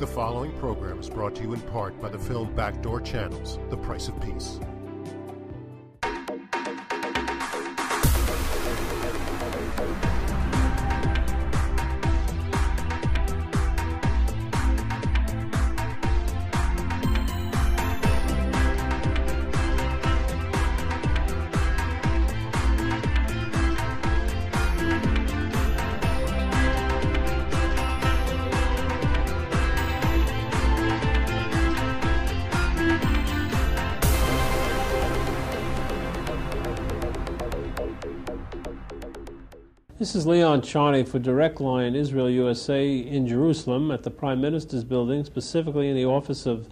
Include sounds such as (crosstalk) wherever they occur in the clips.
The following program is brought to you in part by the film Backdoor Channels The Price of Peace. This is Leon Charney for Direct Line Israel USA in Jerusalem at the Prime Minister's building, specifically in the office of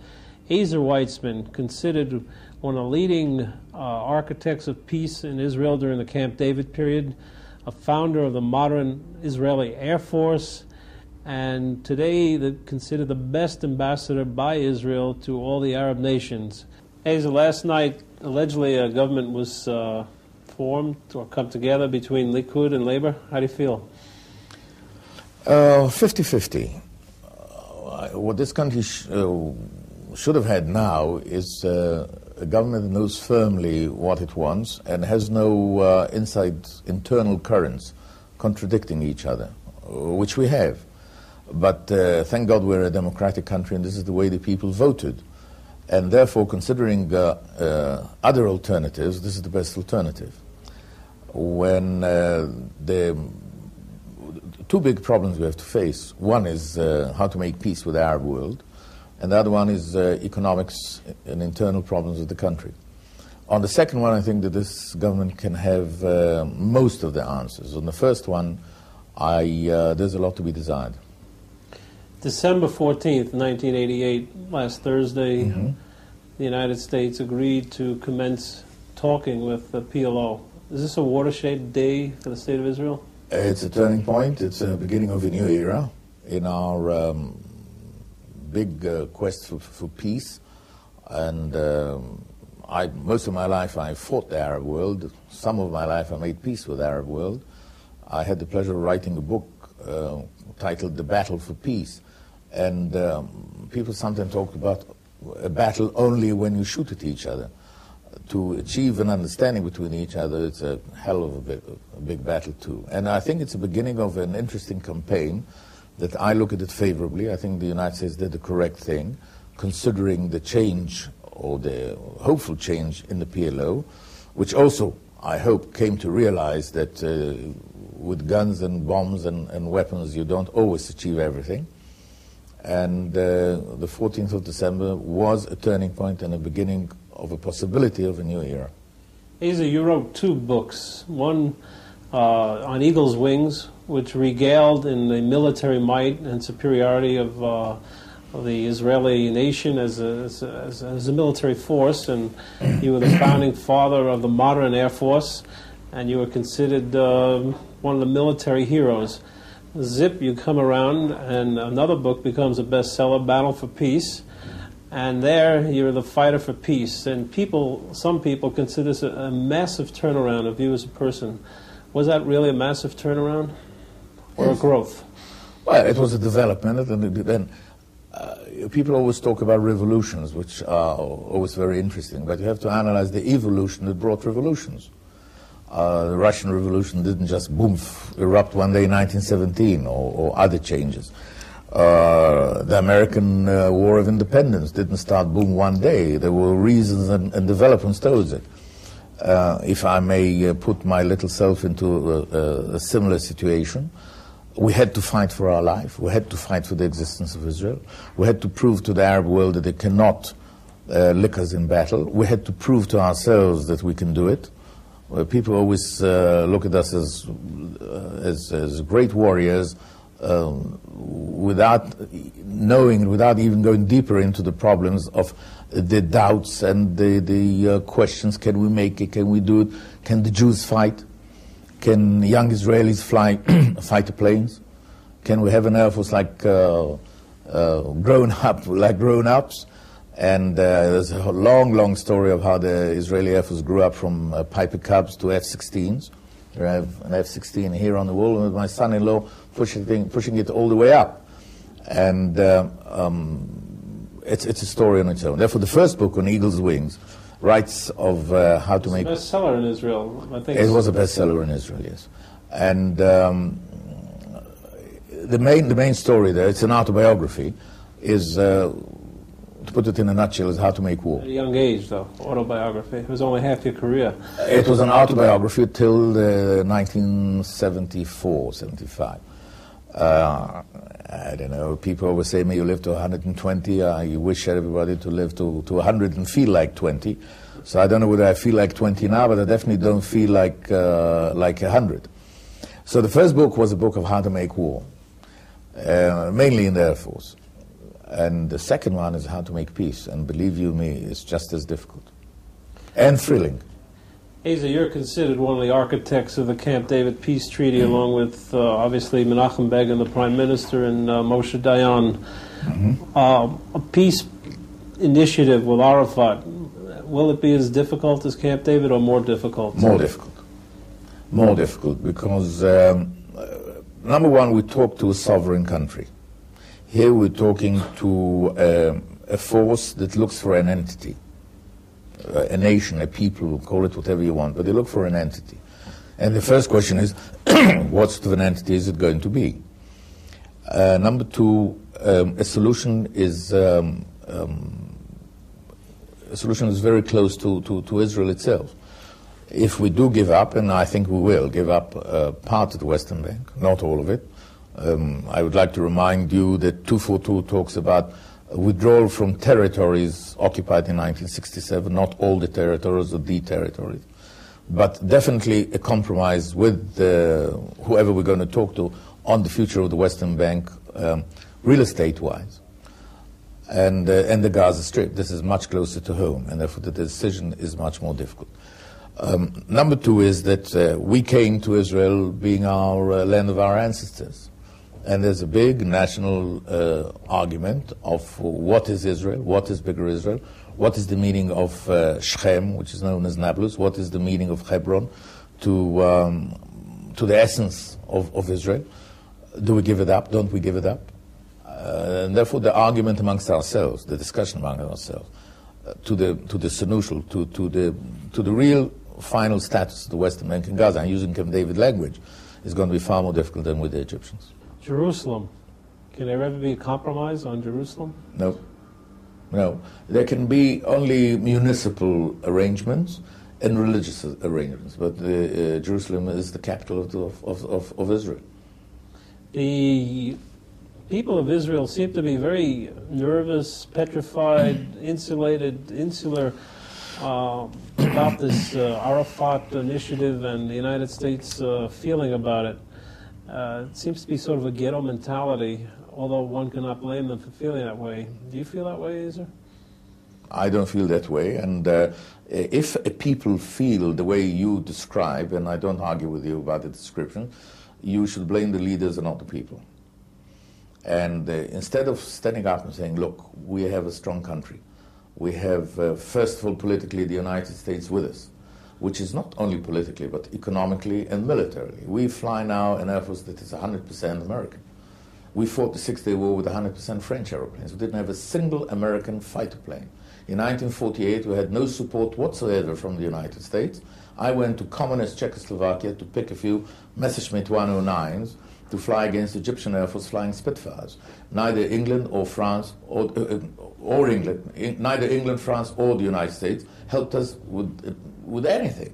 Ezer Weizman, considered one of the leading uh, architects of peace in Israel during the Camp David period, a founder of the modern Israeli Air Force, and today the, considered the best ambassador by Israel to all the Arab nations. Ezer, last night, allegedly a government was. Uh, formed or come together between Likud and Labor? How do you feel? 50 uh, 50. Uh, what this country sh- uh, should have had now is uh, a government that knows firmly what it wants and has no uh, inside internal currents contradicting each other, which we have. But uh, thank God we're a democratic country and this is the way the people voted. And therefore, considering other alternatives, this is the best alternative when uh, the two big problems we have to face. One is uh, how to make peace with the Arab world, and the other one is uh, economics and internal problems of the country. On the second one, I think that this government can have uh, most of the answers. On the first one, I, uh, there's a lot to be desired. December 14th, 1988, last Thursday, mm-hmm. the United States agreed to commence talking with the PLO. Is this a watershed day for the state of Israel? It's a turning point. It's a beginning of a new era in our um, big uh, quest for, for, peace. And um, I, most of my life I fought the Arab world. Some of my life I made peace with the Arab world. I had the pleasure of writing a book uh, titled The Battle for Peace. And um, people sometimes talk about a battle only when you shoot at each other to achieve an understanding between each other, it's a hell of a big, a big, battle too. And I think it's the beginning of an interesting campaign that I look at it favorably. I think the United States did the correct thing, considering the change or the hopeful change in the PLO, which also, I hope, came to realize that uh, with guns and bombs and, and, weapons, you don't always achieve everything. And uh, the 14th of December was a turning point and a beginning of a possibility of a new era. Ezer, you wrote two books. One uh, on Eagle's Wings, which regaled in the military might and superiority of, uh, of the Israeli nation as a, as, a, as a, military force. And (clears throat) you were the founding father of the modern Air Force, and you were considered uh, one of the military heroes. Zip, you come around, and another book becomes a bestseller, Battle for Peace and there you're the fighter for peace. And people, some people consider this a, a, massive turnaround of you as a person. Was that really a massive turnaround or a growth? Well, it was a development, and then uh, people always talk about revolutions, which are always very interesting. But you have to analyze the evolution that brought revolutions. Uh, the Russian Revolution didn't just boom erupt one day in 1917, or, or other changes. Uh, the American uh, War of Independence didn't start boom one day. There were reasons and, and developments towards it. Uh, if I may uh, put my little self into a, a, a, similar situation, we had to fight for our life. We had to fight for the existence of Israel. We had to prove to the Arab world that they cannot uh, lick us in battle. We had to prove to ourselves that we can do it. people always look at us as, as, as great warriors um, without knowing, without even going deeper into the problems of the doubts and the, the uh, questions can we make it, can we do it, can the Jews fight, can young Israelis fly (clears throat) fighter planes, can we have an Air Force like uh, uh, grown up, (laughs) like grown ups? And uh, there's a long, long story of how the Israeli Air Force grew up from uh, Piper Cubs to F-16s. I have an F-16 here on the wall, with my son-in-law pushing, pushing it all the way up. And uh, um, it's, it's a story on its own. Therefore, the first book on Eagle's Wings writes of uh, how to It's make. a bestseller in Israel. I think It was a bestseller in Israel, yes. And um, the main the main story there, it's an autobiography, is uh, to put it in a nutshell, is how to make war. At a young age, though, autobiography. It was only half your career. It was an autobiography till uh, 1974, 75. Uh, I don't know. People always say, "May you live to 120." I wish everybody to live to, to 100 and feel like 20. So I don't know whether I feel like 20 now, but I definitely don't feel like uh, like 100. So the first book was a book of how to make war, uh, mainly in the Air Force. And the second one is how to make peace. And believe you me, it's just as difficult and thrilling. Ezer, you're considered one of the architects of the Camp David Peace Treaty, along with uh, obviously Menachem Begin, the Prime Minister, and uh, Moshe Dayan. Uh, a peace initiative with Arafat, will it be as difficult as Camp David or more difficult? More difficult. More difficult because, um, uh, number one, we talk to a sovereign country. Here we're talking to um, a force that looks for an entity, a nation, a people, call it whatever you want, but they look for an entity. And the first question is, (clears throat) what sort of an entity is it going to be? Uh, number two, um, a solution is um, um, a solution is very close to, to, to Israel itself. If we do give up, and I think we will give up uh, part of the Western Bank, not all of it, um, I would like to remind you that 242 talks about withdrawal from territories occupied in 1967, not all the territories or the territories, but definitely a compromise with uh, whoever we're going to talk to on the future of the Western Bank, um, real estate wise and, uh, and the Gaza Strip. This is much closer to home, and therefore the decision is much more difficult. Um, number two is that uh, we came to Israel being our uh, land of our ancestors. And there's a big national uh, argument of what is Israel, what is bigger Israel, what is the meaning of uh, Shechem, which is known as Nablus, what is the meaning of Hebron to, um, to the essence of, of Israel. Do we give it up? Don't we give it up? Uh, and therefore, the argument amongst ourselves, the discussion among ourselves, uh, to the to the solution, to to the to the real final status of the Western Bank and Gaza, and using Camp David language, is going to be far more difficult than with the Egyptians. Jerusalem. Can there ever be a compromise on Jerusalem? No, no. There can be only municipal arrangements and religious arrangements, but the, uh, Jerusalem is the capital of, the, of, of, of Israel. The people of Israel seem to be very nervous, petrified, (clears throat) insulated, insular uh, about this uh, Arafat initiative and the United States uh, feeling about it. Uh, it seems to be sort of a ghetto mentality, although one cannot blame them for feeling that way. Do you feel that way, Ezer? I don't feel that way. And uh, if a people feel the way you describe, and I don't argue with you about the description, you should blame the leaders and not the people. And uh, instead of standing up and saying, look, we have a strong country, we have, uh, first of all, politically, the United States with us, which is not only politically, but economically and militarily. We fly now an Air Force that is 100% American. We fought the Six Day War with 100% French aeroplanes. We didn't have a single American fighter plane. In 1948, we had no support whatsoever from the United States. I went to communist Czechoslovakia to pick a few Messerschmitt 109s to fly against Egyptian Air Force flying Spitfires. Neither England or France or, uh, or England, in, neither England, France, or the United States helped us with, with anything.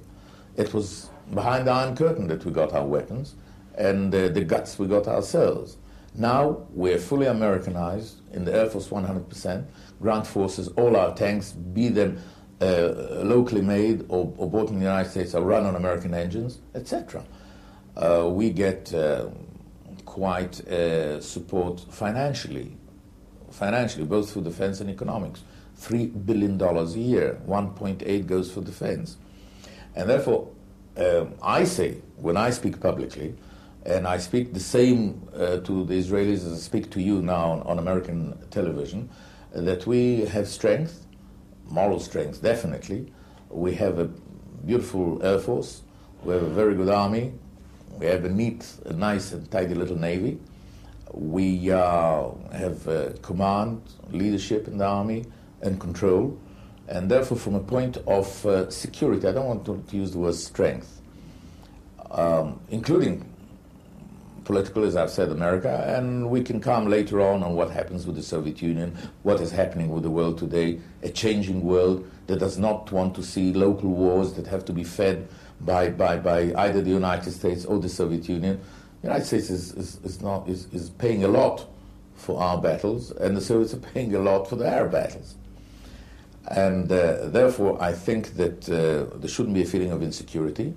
It was behind the Iron Curtain that we got our weapons and uh, the guts we got ourselves. Now we're fully Americanized in the Air Force 100%. Ground forces, all our tanks, be them uh, locally made or, or, bought in the United States, are run on American engines, etc. Uh, we get uh, quite uh, support financially, financially, both for defense and economics. Three billion dollars a year, 1.8 goes for defense, and therefore, um, I say when I speak publicly, and I speak the same uh, to the Israelis as I speak to you now on, on American television, that we have strength, moral strength, definitely. We have a beautiful Air Force, we have a very good army, we have a neat, a nice and tidy little Navy, We uh, have uh, command, leadership in the army, and control. And therefore, from a point of uh, security, I don't want to, use the word strength, um, including political, as I've said, America, and we can come later on on what happens with the Soviet Union, what is happening with the world today, a changing world that does not want to see local wars that have to be fed by, by, by either the United States or the Soviet Union. The United States is, is, is, not, is, is paying a lot for our battles, and the Soviets are paying a lot for their battles. And uh, therefore, I think that uh, there shouldn't be a feeling of insecurity.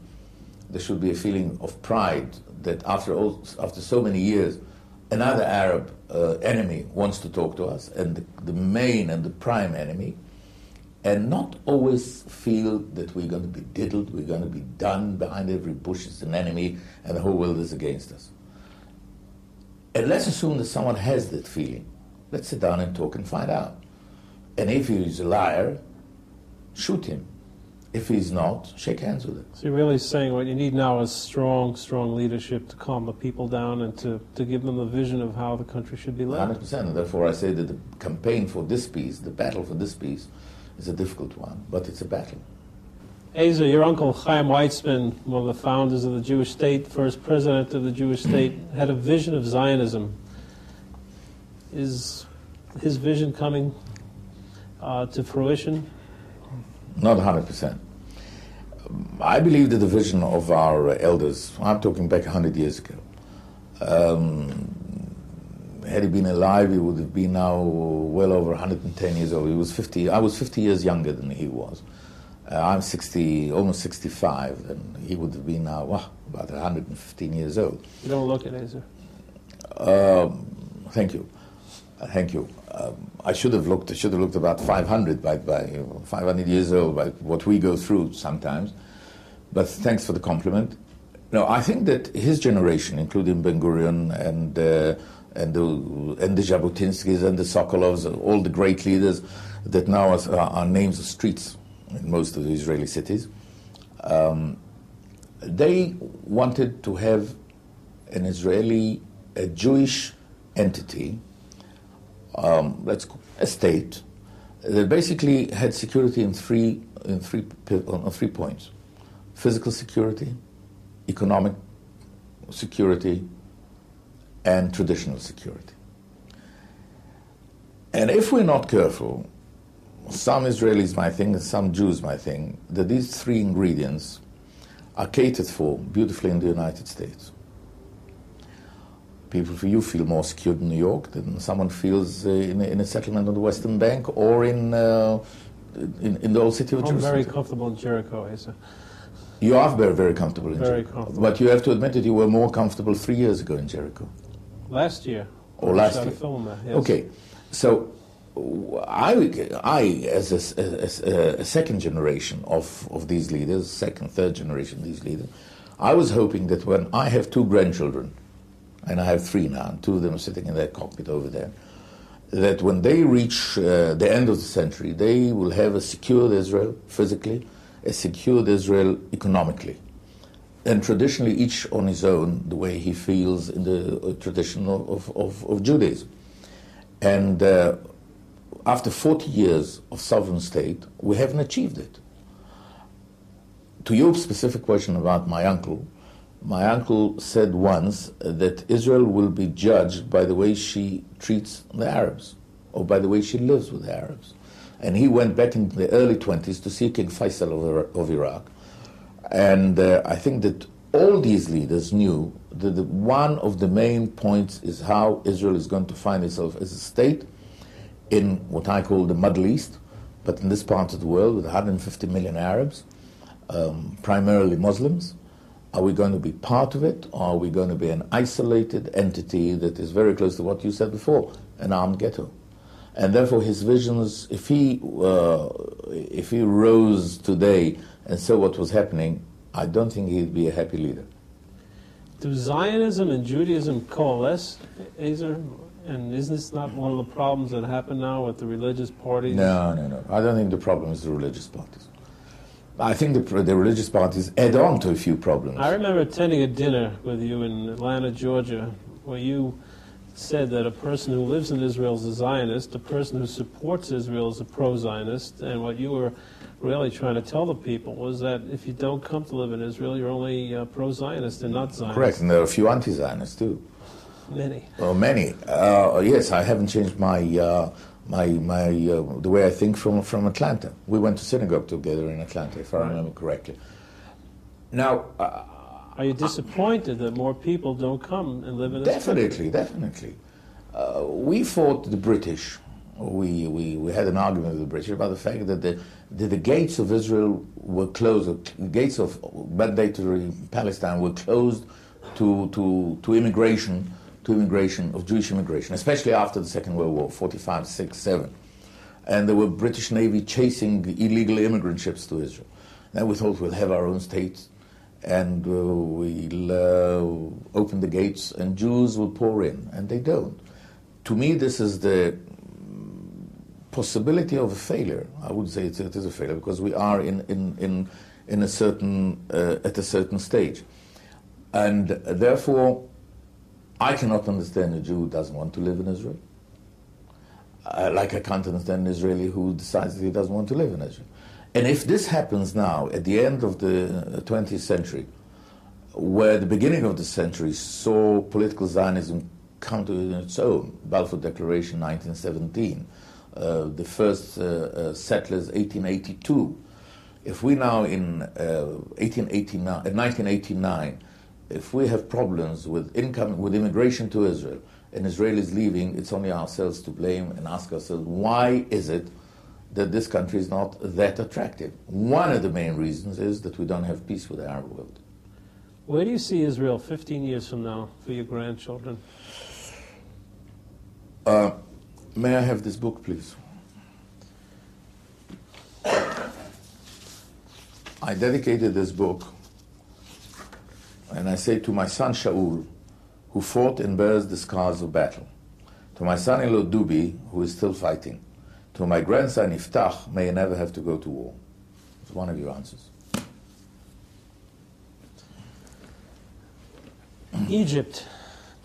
There should be a feeling of pride that after, all, after so many years, another Arab uh, enemy wants to talk to us, and the, the, main and the prime enemy, and not always feel that we're going to be diddled, we're going to be done, behind every bush is an enemy, and the whole world is against us. And let's assume that someone has that feeling. Let's sit down and talk and find out. And if he's a liar, shoot him. If he's not, shake hands with him. So you're really saying what you need now is strong, strong leadership to calm the people down and to, to give them the vision of how the country should be led. 100%. And therefore, I say that the campaign for this peace, the battle for this peace, is a difficult one, but it's a battle. Ezer, your uncle Chaim Weizmann, one of the founders of the Jewish state, first president of the Jewish state, had a vision of Zionism. Is his vision coming uh, to fruition? Not 100%. I believe that the vision of our elders, I'm talking back 100 years ago, um, had he been alive, he would have been now well over 110 years old. He was 50. I was 50 years younger than he was. Uh, I'm 60, almost 65, and he would have been now about 115 years old. You don't look it, Ezer. Um, thank you, uh, thank you. Um, I should have looked. I should have looked about 500 by, by you know, 500 years old. By what we go through sometimes. But thanks for the compliment. No, I think that his generation, including Ben Gurion and uh, and the and the Jabotinskis and the Sokolows, and all the great leaders that now are, are names of streets in most of the Israeli cities, um, they wanted to have an Israeli, a Jewish entity um, let's call, a state that basically had security in three in three on three points: physical security, economic security, and traditional security. And if we're not careful, some Israelis might think, and some Jews might think, that these three ingredients are catered for beautifully in the United States people for you feel more secure in New York than someone feels uh, in, a, in, a, settlement on the Western Bank or in, uh, in, in, the old city of I'm Jerusalem. very comfortable in Jericho, Ezer. You are very, very comfortable in very Jericho. Comfortable. But you have to admit that you were more comfortable three years ago in Jericho. Last year. Or last year. There, yes. Okay. So I, I as a, as a, second generation of, of these leaders, second, third generation of these leaders, I was hoping that when I have two grandchildren, and I have three now, and two of them are sitting in that cockpit over there, that when they reach uh, the end of the century, they will have a secured Israel physically, a secured Israel economically. And traditionally, each on his own, the way he feels in the uh, tradition of, of, of, Judaism. And uh, after 40 years of sovereign state, we haven't achieved it. To your specific question about my uncle, my uncle said once that Israel will be judged by the way she treats the Arabs, or by the way she lives with the Arabs. And he went back in the early 20s to see King Faisal of, of, Iraq. And uh, I think that all these leaders knew that the, one of the main points is how Israel is going to find itself as a state in what I call the Middle East, but in this part of the world with 150 million Arabs, um, primarily Muslims are we going to be part of it, or are we going to be an isolated entity that is very close to what you said before, an armed ghetto? And therefore, his visions, if he, uh, if he rose today and saw what was happening, I don't think he'd be a happy leader. Do Zionism and Judaism coalesce, Ezer? And isn't this not one of the problems that happen now with the religious parties? No, no, no. I don't think the problem is the religious parties. I think the, the religious parties add on to a few problems. I remember attending a dinner with you in Atlanta, Georgia, where you said that a person who lives in Israel is a Zionist, a person who supports Israel is a pro-Zionist, and what you were really trying to tell the people was that if you don't come to live in Israel, you're only uh, pro-Zionist and not Zionist. Correct, and there are a few anti-Zionists too. Many. Well, many. Uh, yes, I haven't changed my uh, my my uh, the way I think from from Atlanta. We went to synagogue together in Atlanta, if I Right. remember correctly. Now, uh, Are you disappointed that more people don't come and live in this country? definitely, definitely, uh, we fought the British. We, we we had an argument with the British about the fact that the that the gates of Israel were closed. The gates of mandatory Palestine were closed to to to immigration to immigration of Jewish immigration, especially after the Second World War, 45, 6, 7. And there were British Navy chasing illegal immigrant ships to Israel. Then we thought we'll have our own state and uh, we'll uh, open the gates and Jews will pour in, and they don't. To me, this is the possibility of a failure. I would say it is a failure because we are in, in, in, in a certain, uh, at a certain stage. And therefore, I cannot understand a Jew who doesn't want to live in Israel. Uh, like I can't understand an Israeli who decides that he doesn't want to live in Israel. And if this happens now, at the end of the 20th century, where the beginning of the century saw political Zionism come to its own, Balfour Declaration 1917, uh, the first uh, uh, settlers 1882, if we now in uh, 1889, uh, 1989, if we have problems with income, with immigration to Israel, and Israelis leaving, it's only ourselves to blame and ask ourselves, why is it that this country is not that attractive? One of the main reasons is that we don't have peace with the Arab world. Where do you see Israel 15 years from now for your grandchildren? Uh, may I have this book, please? I dedicated this book, and I say to my son Shaul, who fought and bears the scars of battle, to my son-in-law Dubi, who is still fighting, to my grandson Iftach, may never have to go to war. It's one of your answers. Egypt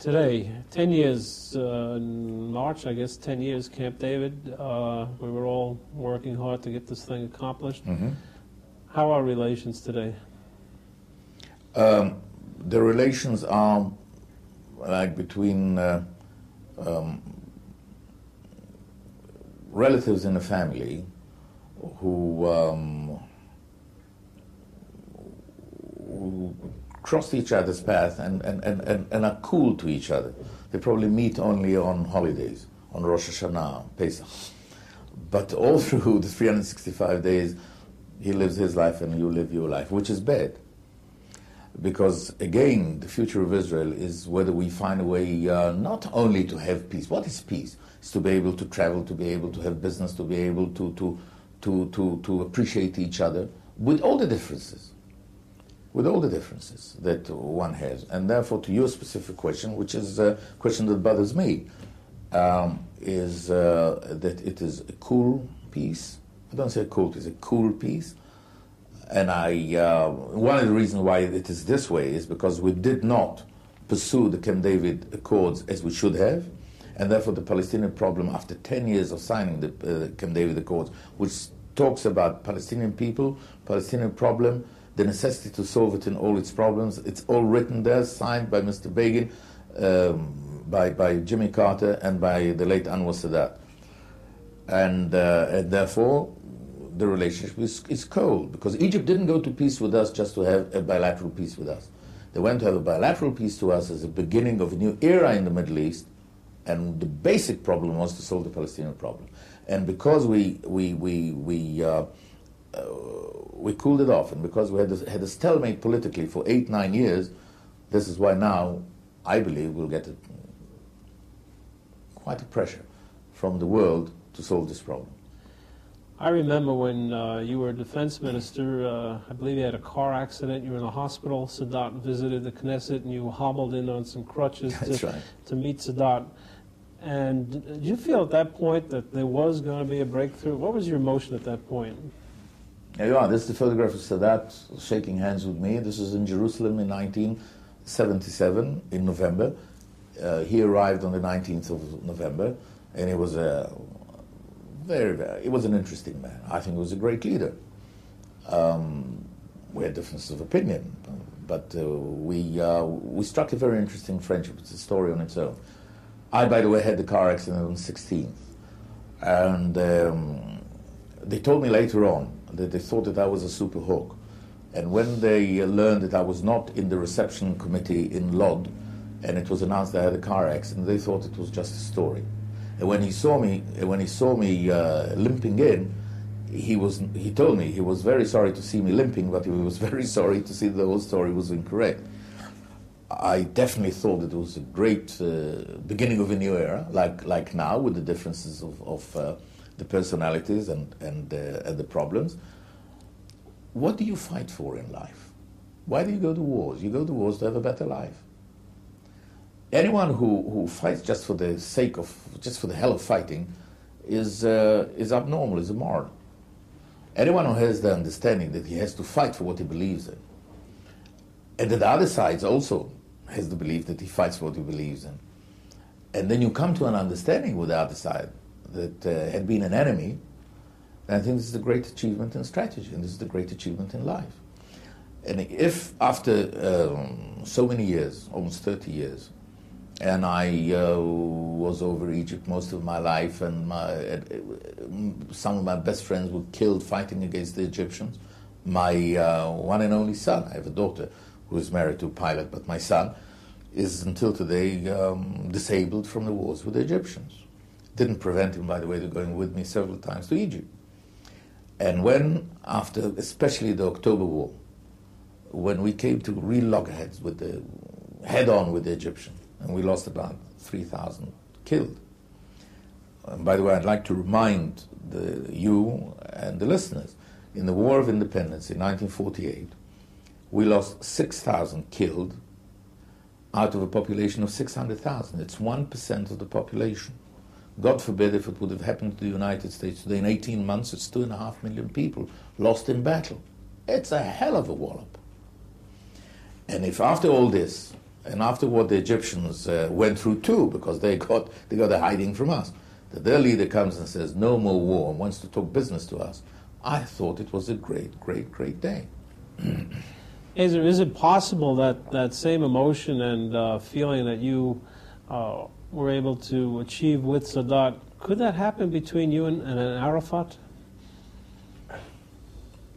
today, 10 years uh, in March, I guess 10 years, Camp David. Uh, we were all working hard to get this thing accomplished. How are relations today? Um, the relations are like between uh, um, relatives in a family who, um, who cross each other's path and, and, and, and, are cool to each other. They probably meet only on holidays, on Rosh Hashanah, Pesach. But all (laughs) through the 365 days, he lives his life and you live your life, which is bad. Because again, the future of Israel is whether we find a way uh, not only to have peace. What is peace? It's to be able to travel, to be able to have business, to be able to, to, to, to, to appreciate each other with all the differences. With all the differences that one has. And therefore, to your specific question, which is a question that bothers me, um, is uh, that it is a cool peace. I don't say cool peace, a cool peace. And I, uh, one of the reasons why it is this way is because we did not pursue the Camp David Accords as we should have, and therefore the Palestinian problem, after 10 years of signing the uh, Camp David Accords, which talks about Palestinian people, Palestinian problem, the necessity to solve it in all its problems, it's all written there, signed by Mr. Begin, um, by, by Jimmy Carter, and by the late Anwar Sadat. And, uh, and therefore, the relationship is, is cold because Egypt didn't go to peace with us just to have a bilateral peace with us. They went to have a bilateral peace to us as a beginning of a new era in the Middle East, and the basic problem was to solve the Palestinian problem. And because we we we we uh, uh, we cooled it off, and because we had a, had a stalemate politically for eight nine years, this is why now I believe we'll get a, quite a pressure from the world to solve this problem. I remember when uh, you were defense minister, uh, I believe you had a car accident, you were in a hospital, Sadat visited the Knesset, and you hobbled in on some crutches to, right. to meet Sadat. And did you feel at that point that there was going to be a breakthrough? What was your emotion at that point? There you are. This is the photograph of Sadat shaking hands with me. This is in Jerusalem in 1977, in November. Uh, he arrived on the 19th of November, and he was a very, very, he was an interesting man. I think he was a great leader. Um, we had differences of opinion, but uh, we, uh, we struck a very interesting friendship. It's a story on its own. I, by the way, had the car accident on the 16th, and um, they told me later on that they thought that I was a super hook. And when they learned that I was not in the reception committee in Lod, and it was announced that I had a car accident, they thought it was just a story. And when he saw me, when he saw me uh, limping in, he was he told me he was very sorry to see me limping, but he was (laughs) very sorry to see the whole story was incorrect. I definitely thought it was a great uh, beginning of a new era, like like now with the differences of, of uh, the personalities and and, uh, and the problems. What do you fight for in life? Why do you go to wars? You go to wars to have a better life. Anyone who, who fights just for the sake of, just for the hell of fighting, is, uh, is abnormal, is immoral. Anyone who has the understanding that he has to fight for what he believes in, and that the other side also has the belief that he fights for what he believes in, and then you come to an understanding with the other side that uh, had been an enemy, and I think this is a great achievement in strategy, and this is a great achievement in life. And if after um, so many years, almost 30 years, and I uh, was over Egypt most of my life, and my, uh, some of my best friends were killed fighting against the Egyptians. My uh, one and only son, I have a daughter who is married to a pilot, but my son is until today um, disabled from the wars with the Egyptians. Didn't prevent him, by the way, to going with me several times to Egypt. And when, after especially the October War, when we came to real loggerheads with the head on with the Egyptians, and we lost about 3,000 killed. And by the way, I'd like to remind the, you and the listeners in the War of Independence in 1948, we lost 6,000 killed out of a population of 600,000. It's 1% of the population. God forbid if it would have happened to the United States today in 18 months, it's two and a half million people lost in battle. It's a hell of a wallop. And if after all this, and after what the Egyptians uh, went through too, because they got, they got a hiding from us, that their leader comes and says, no more war, and wants to talk business to us, I thought it was a great, great, great day. is, is it possible that that same emotion and uh, feeling that you uh, were able to achieve with Sadat, could that happen between you and, and Arafat?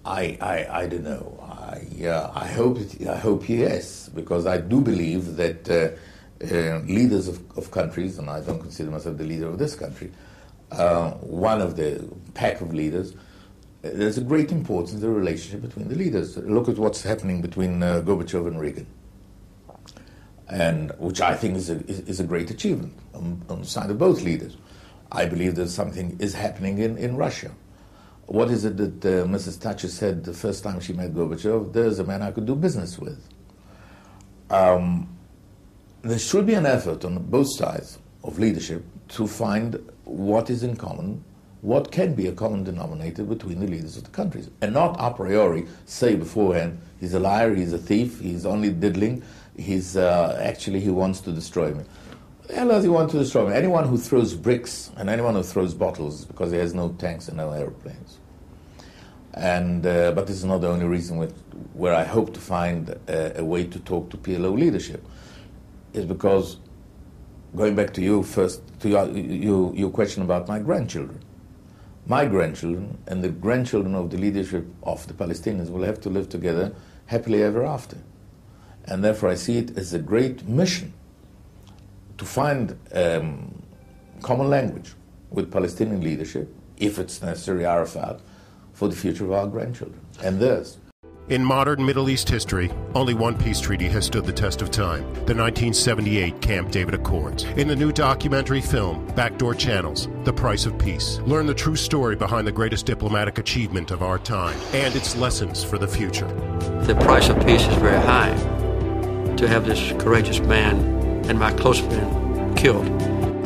I, I, I don't know. I, uh, I, hope, I hope yes, because I do believe that uh, uh, leaders of, of, countries, and I don't consider myself the leader of this country, uh, one of the pack of leaders, there's a great importance in the relationship between the leaders. Look at what's happening between uh, Gorbachev and Reagan and which I think is a, is, a great achievement on, on, the side of both leaders. I believe that something is happening in, in Russia. What is it that uh, Mrs. Thatcher said the first time she met Gorbachev? There's a man I could do business with. Um, there should be an effort on both sides of leadership to find what is in common, what can be a common denominator between the leaders of the countries, and not a priori say beforehand, he's a liar, he's a thief, he's only diddling, he's uh, actually he wants to destroy me. Hell does he want to destroy me? Anyone who throws bricks and anyone who throws bottles because he has no tanks and no airplanes. And uh, but this is not the only reason with, where I hope to find a, a way to talk to PLO leadership is because going back to you first to your, your, your question about my grandchildren. My grandchildren and the grandchildren of the leadership of the Palestinians will have to live together happily ever after. And therefore, I see it as a great mission to find um, common language with Palestinian leadership, if it's necessary, Arafat, for the future of our grandchildren and theirs. In modern Middle East history, only one peace treaty has stood the test of time the 1978 Camp David Accords. In the new documentary film, Backdoor Channels The Price of Peace, learn the true story behind the greatest diplomatic achievement of our time and its lessons for the future. The price of peace is very high to have this courageous man and my close friend killed.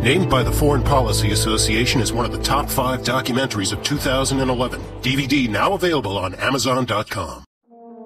Named by the Foreign Policy Association as one of the top five documentaries of 2011. DVD now available on Amazon.com.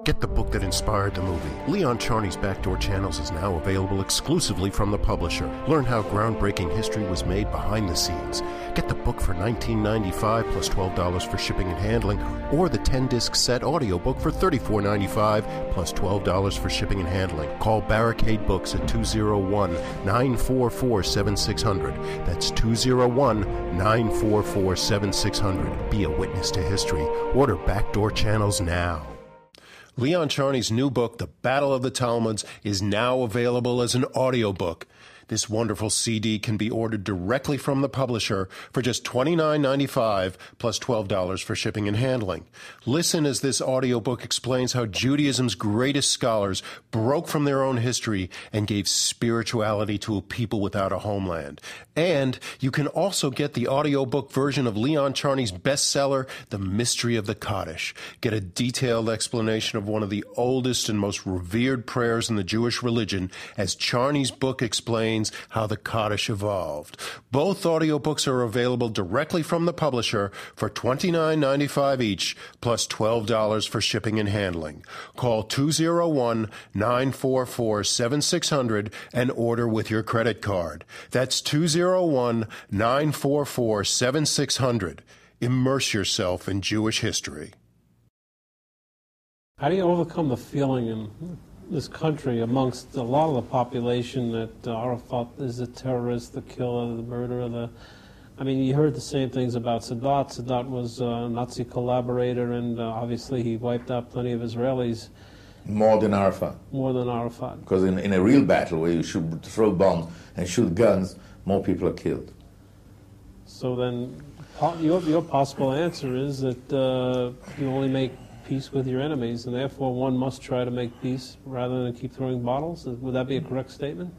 Get the book that inspired the movie. Leon Charney's Backdoor Channels is now available exclusively from the publisher. Learn how groundbreaking history was made behind the scenes. Get the book for $19.95 plus $12 for shipping and handling, or the 10 disc set audiobook for $34.95 plus $12 for shipping and handling. Call Barricade Books at 201 944 7600. That's 201 944 7600. Be a witness to history. Order Backdoor Channels now. Leon Charney's new book, The Battle of the Talmuds, is now available as an audiobook. This wonderful CD can be ordered directly from the publisher for just $29.95 plus $12 for shipping and handling. Listen as this audiobook explains how Judaism's greatest scholars broke from their own history and gave spirituality to a people without a homeland. And you can also get the audiobook version of Leon Charney's bestseller, The Mystery of the Kaddish. Get a detailed explanation of one of the oldest and most revered prayers in the Jewish religion as Charney's book explains explains how the Kaddish evolved. Both audiobooks are available directly from the publisher for $29.95 each, plus $12 for shipping and handling. Call 201 944 7600 and order with your credit card. That's 201 944 7600. Immerse yourself in Jewish history. How do you overcome the feeling in this country amongst a lot of the population that uh, Arafat is a terrorist, the killer, the murderer, the I mean, you heard the same things about Sadat. Sadat was a Nazi collaborator, and uh, obviously he wiped out plenty of Israelis. More than Arafat. More than Arafat. Because in, in a real battle where you should throw bombs and shoot guns, more people are killed. So then, your, your possible answer is that uh, you only make peace with your enemies, and therefore one must try to make peace rather than keep throwing bottles. Would that be a correct statement?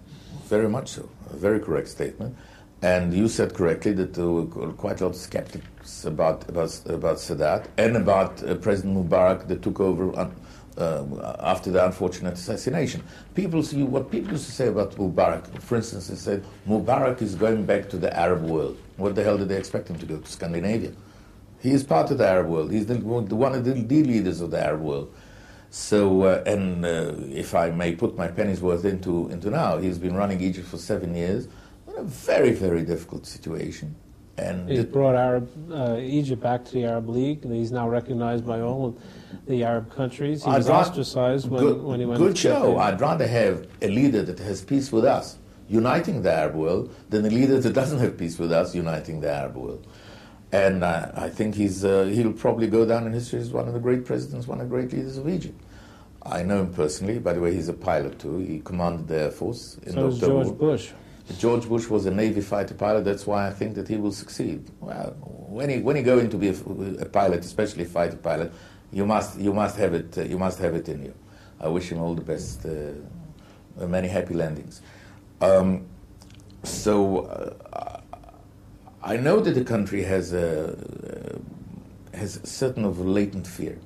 Very much so. A very correct statement. And you said correctly that there were quite a lot of skeptics about about, about Sadat and about uh, President Mubarak that took over uh, after the unfortunate assassination. People see what people used to say about Mubarak. For instance, they said Mubarak is going back to the Arab world. What the hell did they expect him to go to Scandinavia? He is part of the Arab world. He's the, one of the, the leaders of the Arab world. So, uh, and uh, if I may put my penny's worth into, into now, he's been running Egypt for seven years in a very, very difficult situation. And he's brought Arab uh, Egypt back to the Arab League. And he's now recognized by all the Arab countries. He I'd was ostracized when, good, when he went. Good show. I'd rather have a leader that has peace with us, uniting the Arab world, than a leader that doesn't have peace with us, uniting the Arab world. And uh, I think he's, uh, he'll probably go down in history as one of the great presidents, one of the great leaders of Egypt. I know him personally. By the way, he's a pilot too. He commanded the Air Force. In so. George Bush. George Bush was a Navy fighter pilot. That's why I think that he will succeed. Well, when you when you go into be a, a pilot, especially a fighter pilot, you must you must have it uh, you must have it in you. I wish him all the best, uh, many happy landings. Um, so uh, I know that the country has a, uh, has a certain of latent fear.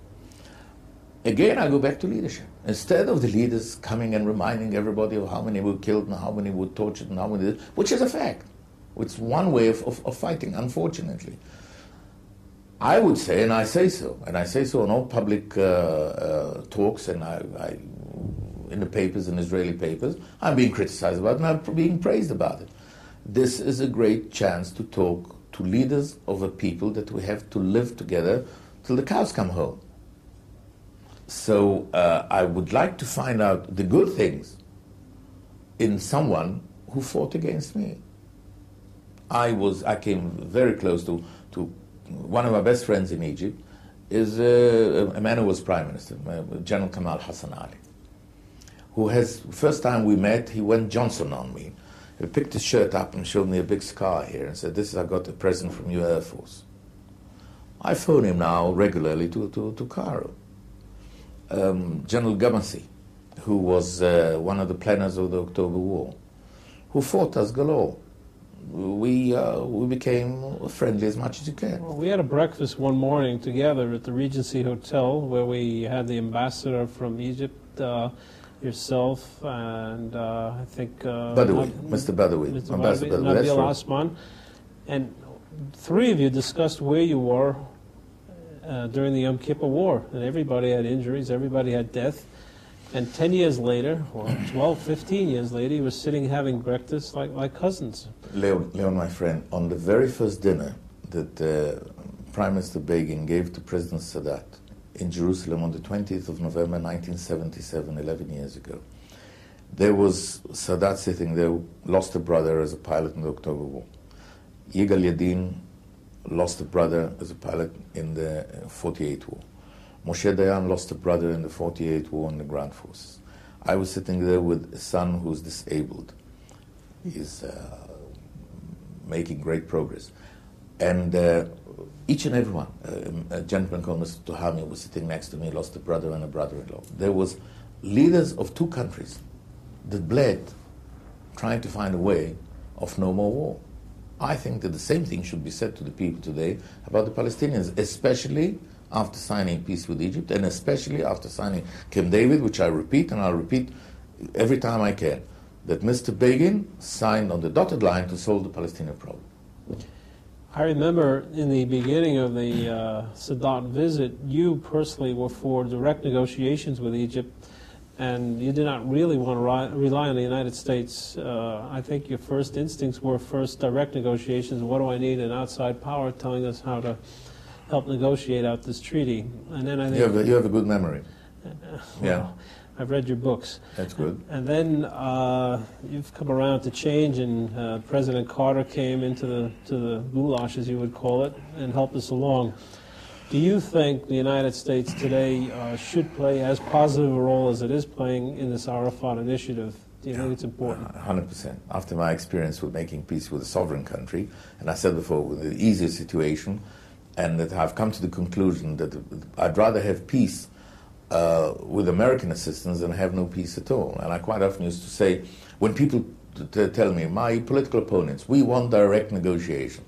Again, I go back to leadership. Instead of the leaders coming and reminding everybody of how many were killed and how many were tortured and how many, which is a fact. It's one way of, of, of fighting, unfortunately. I would say, and I say so, and I say so in all public uh, uh, talks and I, I, in the papers, in Israeli papers, I'm being criticized about it and I'm being praised about it this is a great chance to talk to leaders of a people that we have to live together till the cows come home. So uh, I would like to find out the good things in someone who fought against me. I was I came very close to, to one of my best friends in Egypt is uh, a man who was prime minister, uh, General Kamal Hassan Ali, who has first time we met he went Johnson on me he picked his shirt up and showed me a big scar here and said, This is I got a present from your Air Force. I phone him now regularly to, to, to Cairo. Um, General Gamassi, who was uh, one of the planners of the October War, who fought us galore. We, uh, we became friendly as much as you can. Well, we had a breakfast one morning together at the Regency Hotel where we had the ambassador from Egypt. Uh, yourself, and uh, I think uh, Badawi, Mr. Badawi, Mr. Ambassador Badawi, Nabil Asman, and three of you discussed where you were uh, during the Yom Kippur War, and everybody had injuries, everybody had death. And 10 years later, or 12, 15 years later, he was sitting having breakfast like, like cousins. Leon, Leon, my friend, on the very first dinner that uh, Prime Minister Begin gave to President Sadat in Jerusalem on the 20th of November 1977, 11 years ago, there was Sadat sitting there, lost a brother as a pilot in the October War. Yigal Yadin lost a brother as a pilot in the 48 war. Moshe Dayan lost a brother in the 48 war in the ground forces. I was sitting there with a son who's disabled. He's uh, making great progress. And uh, each and every one, uh, a gentleman called Mr. Tuhami was sitting next to me, lost a brother and a brother-in-law. There was leaders of two countries that bled trying to find a way of no more war. I think that the same thing should be said to the people today about the Palestinians, especially after signing peace with Egypt and especially after signing Camp David, which I repeat and I'll repeat every time I can, that Mr. Begin signed on the dotted line to solve the Palestinian problem. I remember in the beginning of the uh, Sadat visit, you personally were for direct negotiations with Egypt and you did not really want to rely on the United States. Uh, I think your first instincts were first direct negotiations. What do I need? An outside power telling us how to help negotiate out this treaty. And then I think you have a, you have a good memory. Uh, well, yeah. I've read your books. That's good. And then uh, you've come around to change, and uh, President Carter came into the to the goulash, as you would call it, and helped us along. Do you think the United States today uh, should play as positive a role as it is playing in this Arafat initiative? Do you think it's important? Uh, 100%. After my experience with making peace with a sovereign country, and I said before, with the easier situation, and that I've come to the conclusion that I'd rather have peace uh, with American assistance and have no peace at all. And I quite often used to say, when people tell me, my political opponents, we want direct negotiation,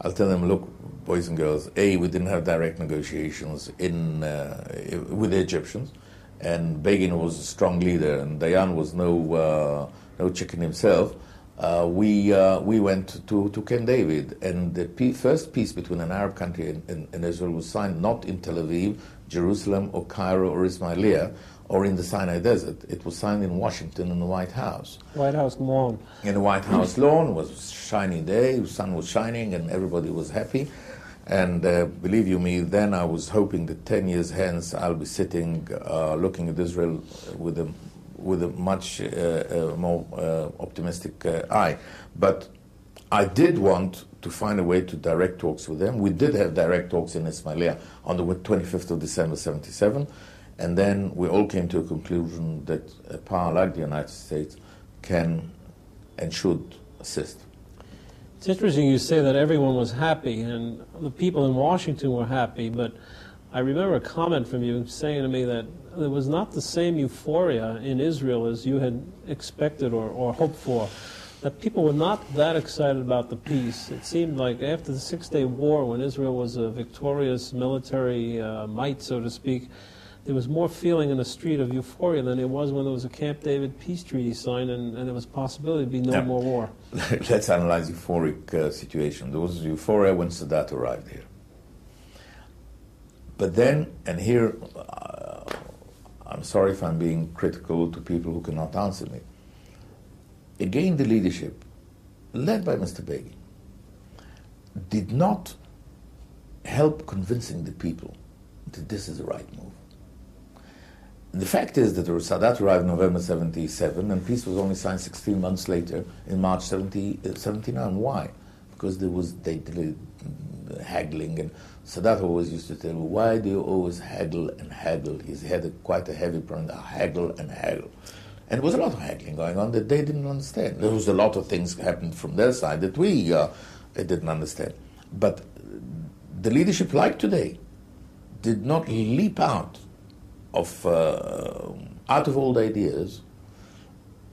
I'll tell them, look, boys and girls, A, we didn't have direct negotiations in, uh, with the Egyptians, and Begin was a strong leader, and Dayan was no, uh, no chicken himself. Uh, we, uh, we went to, to Camp David, and the first peace between an Arab country and, and, and, Israel was signed not in Tel Aviv, Jerusalem, or Cairo, or Ismailia, or in the Sinai Desert. It was signed in Washington in the White House. White House lawn. In the White House lawn, it was a shiny day, the sun was shining, and everybody was happy. And uh, believe you me, then I was hoping that 10 years hence I'll be sitting uh, looking at Israel with a, with a much uh, uh more uh, optimistic uh, eye. But I did want to find a way to direct talks with them. We did have direct talks in Ismailia on the 25th of December 77. And then we all came to a conclusion that a power like the United States can and should assist. It's interesting you say that everyone was happy, and the people in Washington were happy, but I remember a comment from you saying to me that there was not the same euphoria in Israel as you had expected or, or hoped for. That people were not that excited about the peace. It seemed like after the Six Day War, when Israel was a victorious military uh, might, so to speak, there was more feeling in the street of euphoria than there was when there was a Camp David peace treaty signed and, and there was possibility to be no more war. (laughs) Let's analyze euphoric uh, situation. There was euphoria when Sadat arrived here. But then, and here, uh, I'm sorry if I'm being critical to people who cannot answer me. Again, the leadership, led by Mr. Begin, did not help convincing the people that this is the right move the fact is that Sadat arrived November 77 and peace was only signed 16 months later in March 70, uh, 79. Why? Because there was they, uh, haggling and Sadat always used to tell me, why do you always haggle and haggle? He's had a, quite a heavy problem, haggle and haggle. And there was a lot of haggling going on that they didn't understand. There was a lot of things happened from their side that we uh, didn't understand. But the leadership, like today, did not leap out of uh, out of old ideas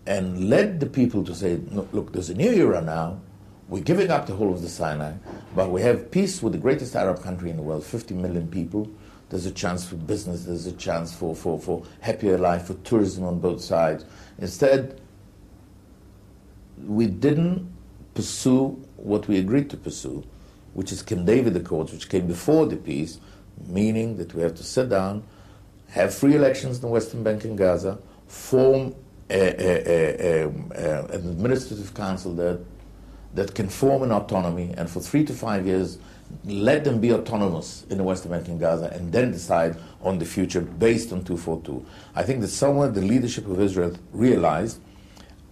and led the people to say, look, there's a new era now. We're giving up the whole of the Sinai, but we have peace with the greatest Arab country in the world, 50 million people. There's a chance for business, there's a chance for, for, for happier life, for tourism on both sides. Instead, we didn't pursue what we agreed to pursue, which is Camp David Accords, which came before the peace, meaning that we have to sit down, have free elections in the Western Bank and Gaza, form a, a, a, um, an administrative council that, that can form an autonomy, and for three to five years, let them be autonomous in the Western Bank and Gaza, and then decide on the future based on 242. I think that somewhere the leadership of Israel realized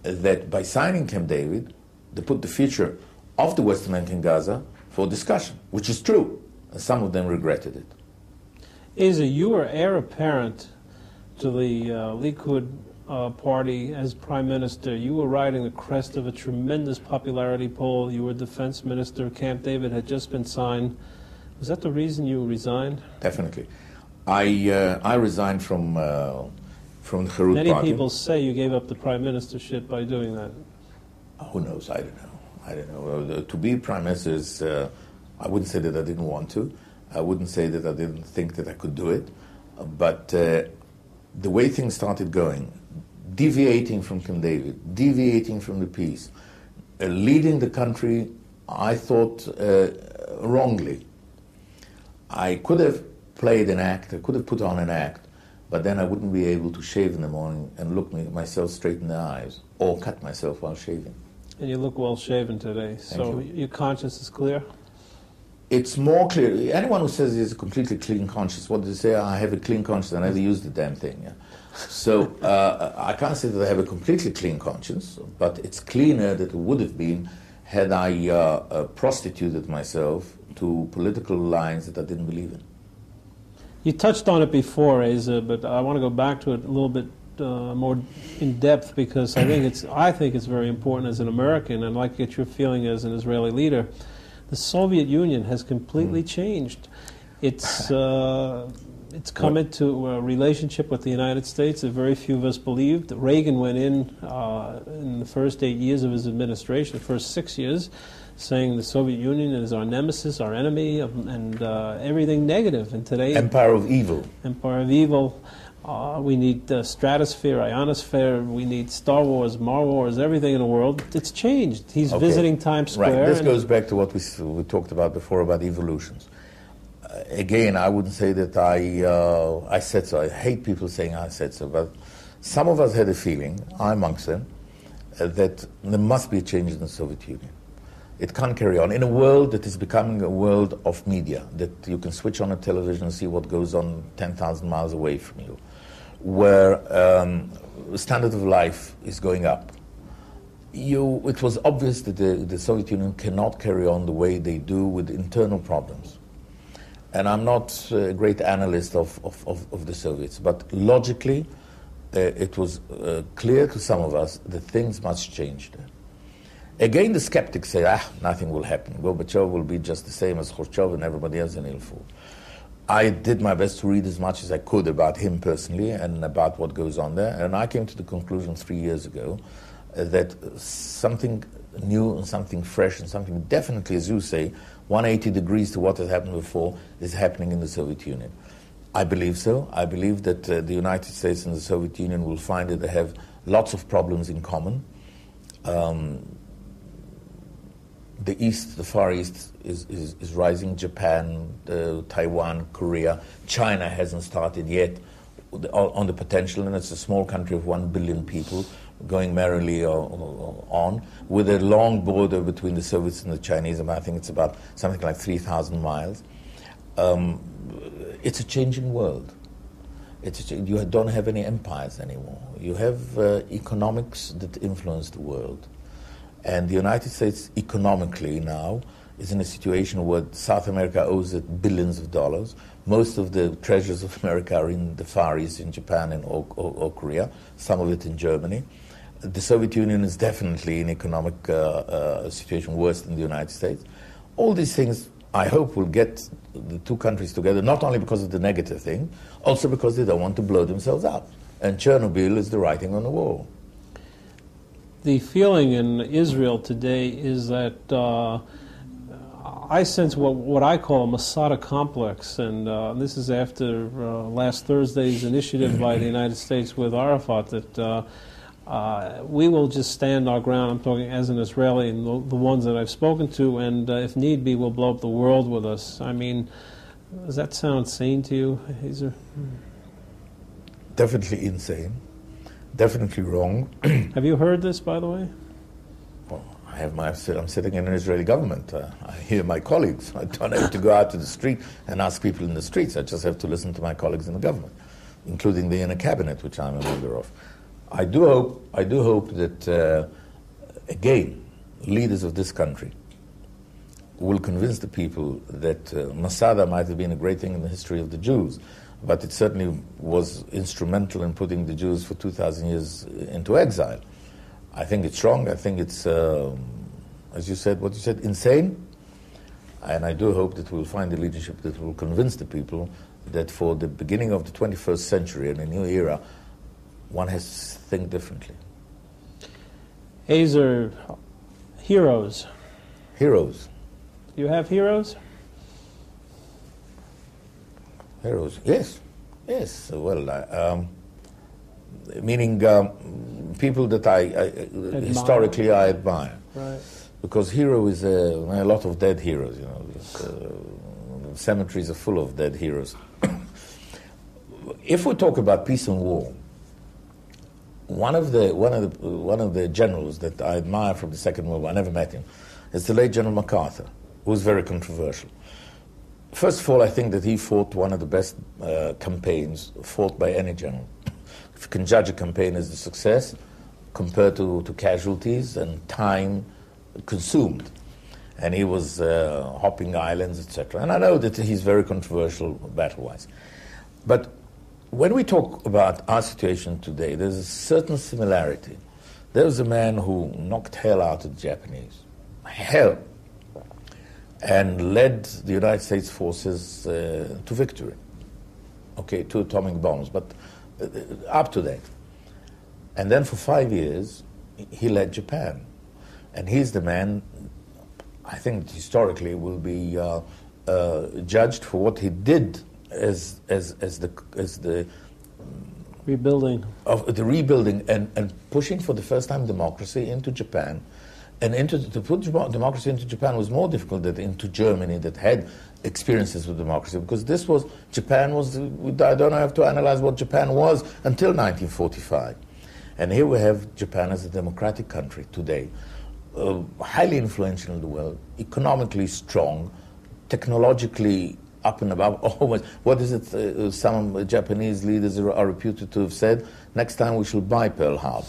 that by signing Camp David, they put the future of the Western Bank and Gaza for discussion, which is true, and some of them regretted it. Ezer, you were heir apparent to the uh, Likud uh, party as prime minister. You were riding the crest of a tremendous popularity poll. You were defense minister. Camp David had just been signed. Was that the reason you resigned? Definitely. I, uh, I resigned from, uh, from the Herut Many party. people say you gave up the prime ministership by doing that. Who knows? I don't know. I don't know. Uh, to be prime minister is, uh, I wouldn't say that I didn't want to. I wouldn't say that I didn't think that I could do it. But uh, the way things started going, deviating from Camp David, deviating from the peace, uh, leading the country, I thought uh, wrongly. I could have played an act, I could have put on an act, but then I wouldn't be able to shave in the morning and look me, myself straight in the eyes or cut myself while shaving. And you look well shaven today. so you. your conscience is clear? It's more clear. Anyone who says he has a completely clean conscience, what does he say? I have a clean conscience. I never used the damn thing. Yeah? So uh, I can't say that I have a completely clean conscience, but it's cleaner than it would have been had I uh, uh, prostituted myself to political lines that I didn't believe in. You touched on it before, Ezer, but I want to go back to it a little bit uh, more in depth because I think it's I think it's very important as an American, and I'd like to get your feeling as an Israeli leader. The Soviet Union has completely Hmm. changed. It's uh, it's come into a relationship with the United States that very few of us believed. Reagan went in uh, in the first eight years of his administration, the first six years, saying the Soviet Union is our nemesis, our enemy, um, and uh, everything negative. And today, Empire of evil. Empire of Evil. Uh, we need uh, stratosphere, ionosphere. We need Star Wars, Mar Wars, everything in the world. It's changed. He's Okay. visiting Times Square. Right. This goes back to what we, we talked about before about evolutions. Uh, again, I wouldn't say that I, uh, I said so. I hate people saying I said so, but some of us had a feeling, I amongst them, uh, that there must be a change in the Soviet Union. It can't carry on. In a world that is becoming a world of media, that you can switch on a television and see what goes on 10,000 miles away from you, where um, the standard of life is going up, you, it was obvious that the, the Soviet Union cannot carry on the way they do with internal problems. And I'm not a great analyst of, of, of, of the Soviets, but logically, uh, it was uh, clear to some of us that things must change there. Again, the skeptics say, ah, nothing will happen. Gorbachev will be just the same as Khrushchev and everybody else in Ilful. I did my best to read as much as I could about him personally and about what goes on there, and I came to the conclusion three years ago uh, that something new and something fresh and something definitely, as you say, 180 degrees to what has happened before is happening in the Soviet Union. I believe so. I believe that uh, the United States and the Soviet Union will find that they have lots of problems in common. Um, the East, the Far East, is, is, is rising. Japan, uh, Taiwan, Korea. China hasn't started yet on the potential, and it's a small country of one billion people going merrily on with a long border between the Soviets and the Chinese. I think it's about something like 3,000 miles. Um, it's a changing world. It's you don't have any empires anymore. You have uh, economics that influence the world. And the United States economically now is in a situation where South America owes it billions of dollars. Most of the treasures of America are in the Far East, in Japan and or, or, or Korea, some of it in Germany. The Soviet Union is definitely in economic uh, uh, situation worse than the United States. All these things, I hope, will get the two countries together, not only because of the negative thing, also because they don't want to blow themselves up. And Chernobyl is the writing on the wall. the feeling in Israel today is that uh, I sense what, what I call a Masada complex, and uh, this is after uh, last Thursday's initiative by the United States with Arafat that uh, we will just stand our ground. I'm talking as an Israeli and the, the ones that I've spoken to, and uh, if need be, we'll blow up the world with us. I mean, Does that sound sane to you, Ezer? Definitely insane. Definitely wrong. (clears throat) Have you heard this, by the way? Well, I have my, I'm sitting in an Israeli government. Uh, I hear my colleagues. I don't have to go out to the street and ask people in the streets. I just have to listen to my colleagues in the government, including the inner cabinet, which I'm a member of. I do hope, I do hope that, uh, again, leaders of this country will convince the people that uh, Masada might have been a great thing in the history of the Jews, but it certainly was instrumental in putting the Jews for 2,000 years into exile. I think it's wrong. I think it's, uh, as you said, what you said, insane. And I do hope that we'll find a leadership that will convince the people that for the beginning of the 21st century and a new era, one has to think differently. Ezer, heroes. Heroes. You have heroes? Heroes, yes. Yes, well, um, meaning um, people that I, I historically I admire. Right. Because hero is a, a lot of dead heroes, you know. Uh, cemeteries are full of dead heroes. (coughs) if we talk about peace and war, one of the one of the one of the generals that I admire from the Second World War, I never met him, is the late General MacArthur, who was very controversial. First of all, I think that he fought one of the best uh, campaigns fought by any general. If you can judge a campaign as a success compared to, to casualties and time consumed. And he was uh, hopping islands, etc. And I know that he's very controversial battle wise. But when we talk about our situation today, there's a certain similarity. There was a man who knocked hell out of the Japanese. Hell and led the United States forces uh, to victory. Okay, two atomic bombs, but uh, up to that. And then for five years, he led Japan. And he's the man, I think historically, will be uh, uh judged for what he did as, as, as the, as the rebuilding. of the rebuilding and, and pushing for the first time democracy into Japan. And into, to put democracy into Japan was more difficult than into Germany that had experiences with democracy. Because this was, Japan was, I don't have to analyze what Japan was until 1945. And here we have Japan as a democratic country today, uh, highly influential in the world, economically strong, technologically up and above. (laughs) Almost, what is it? Uh, some Japanese leaders are, reputed to have said, next time we shall buy Pearl Harbor.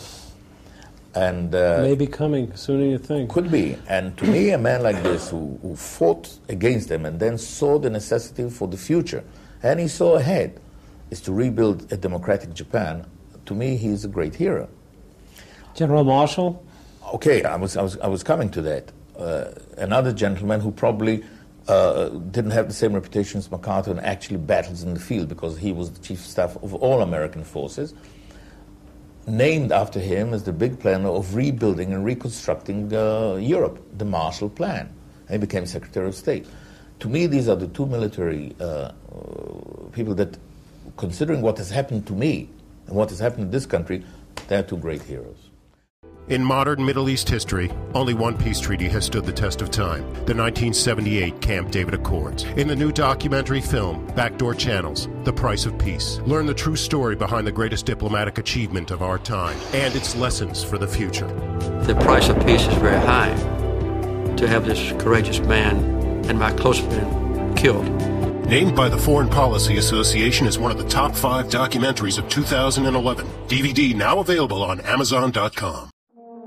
And uh, maybe coming sooner you think. Could be. And to me, a man like this who, who fought against them and then saw the necessity for the future, and he saw ahead, is to rebuild a democratic Japan. To me, he is a great hero. General Marshall. Okay, I was I was I was coming to that. Uh, another gentleman who probably uh, didn't have the same reputation as MacArthur and actually battles in the field because he was the chief of staff of all American forces named after him as the big plan of rebuilding and reconstructing uh, Europe, the Marshall Plan. And he became Secretary of State. To me, these are the two military uh, people that, considering what has happened to me and what has happened in this country, they are two great heroes. In modern Middle East history, only one peace treaty has stood the test of time the 1978 Camp David Accords. In the new documentary film, Backdoor Channels The Price of Peace, learn the true story behind the greatest diplomatic achievement of our time and its lessons for the future. The price of peace is very high to have this courageous man and my close friend killed. Named by the Foreign Policy Association as one of the top five documentaries of 2011. DVD now available on Amazon.com.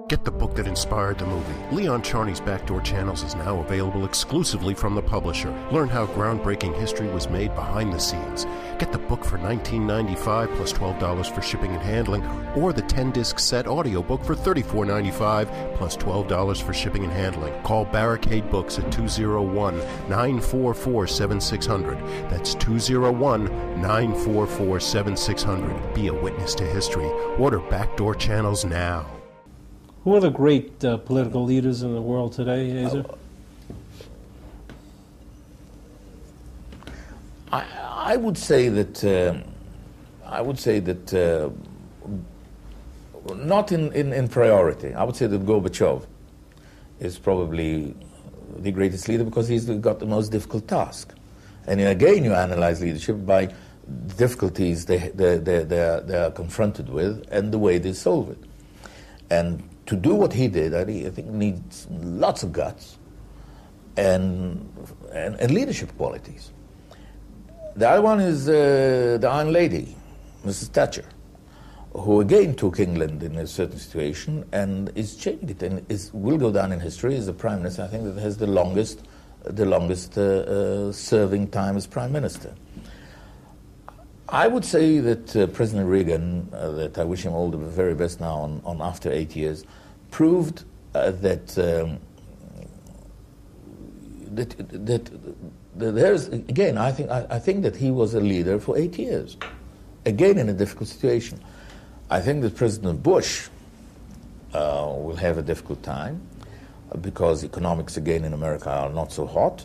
Get the book that inspired the movie. Leon Charney's Backdoor Channels is now available exclusively from the publisher. Learn how groundbreaking history was made behind the scenes. Get the book for $19.95 plus $12 for shipping and handling, or the 10 disc set audiobook for $34.95 plus $12 for shipping and handling. Call Barricade Books at 201 944 7600. That's 201 944 7600. Be a witness to history. Order Backdoor Channels now. Who are the great uh, political leaders in the world today, Ezer? I, I would say that uh, I would say that uh, not in, in, in, priority. I would say that Gorbachev is probably the greatest leader because he's got the most difficult task. And again, you analyze leadership by the difficulties they, they, they, they, are, they are confronted with and the way they solve it. And to do what he did, I think needs lots of guts and, and, and leadership qualities. The other one is uh, the Iron Lady, Mrs. Thatcher, who again took England in a certain situation and is changed it and is, will go down in history as the prime minister, I think, that has the longest, the longest uh, uh, serving time as prime minister. I would say that uh, President Reagan, uh, that I wish him all the very best now on, on after eight years, proved uh, that, um, that, that, that there's, again, I think, I, I, think that he was a leader for eight years, again in a difficult situation. I think that President Bush uh, will have a difficult time uh, because economics, again, in America are not so hot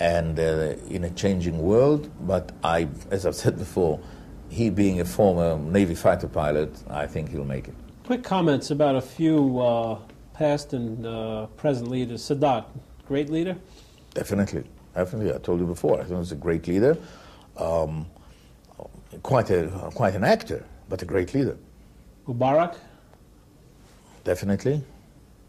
and uh, in a changing world. But I, as I've said before, he being a former Navy fighter pilot, I think he'll make it. Quick comments about a few uh, past and uh, present leaders. Sadat, great leader? Definitely. Definitely. I told you before, I think he was a great leader. Um, quite, a, quite an actor, but a great leader. Mubarak? Definitely.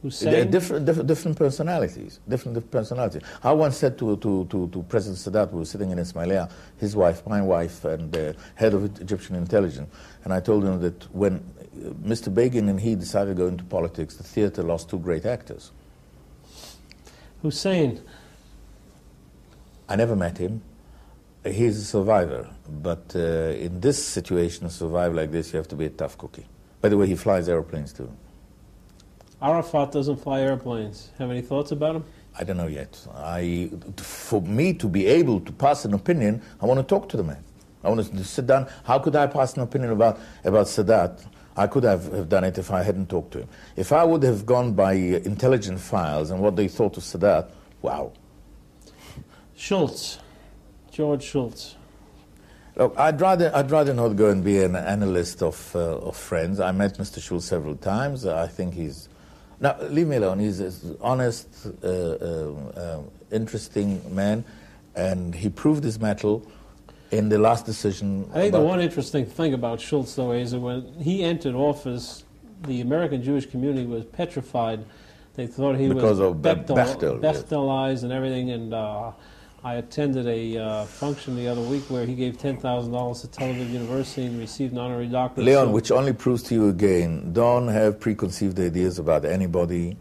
Hussein? Different, different, different personalities. Different, personalities. I once said to, to, to, to President Sadat, who was sitting in Ismailia, his wife, my wife, and the head of Egyptian intelligence, and I told him that when uh, Mr. Begin and he decided to go into politics, the theater lost two great actors. Hussein? I never met him. He's a survivor, but uh, in this situation, a survivor like this, you have to be a tough cookie. By the way, he flies airplanes too. Arafat doesn't fly airplanes. Have any thoughts about him? I don't know yet. I, for me to be able to pass an opinion, I want to talk to the man. I want to sit down. How could I pass an opinion about, about Sadat? I could have, have done it if I hadn't talked to him. If I would have gone by intelligent files and what they thought of Sadat, wow. Shultz, George Shultz. Look, I'd rather, I'd rather not go and be an analyst of, uh, of friends. I met Mr. Shultz several times. I think he's now, leave me alone. He's an honest, uh, uh, uh, interesting man, and he proved his mettle in the last decision. I think the one interesting thing about Shultz, though, is that when he entered office, the American Jewish community was petrified. They thought he because was of Bechtel, Bechtel Bechtelized yes. and everything, and uh, I attended a uh, function the other week where he gave $10,000 to Tel Aviv University and received an honorary doctorate. Leon, so which only proves to you again, don't have preconceived ideas about anybody.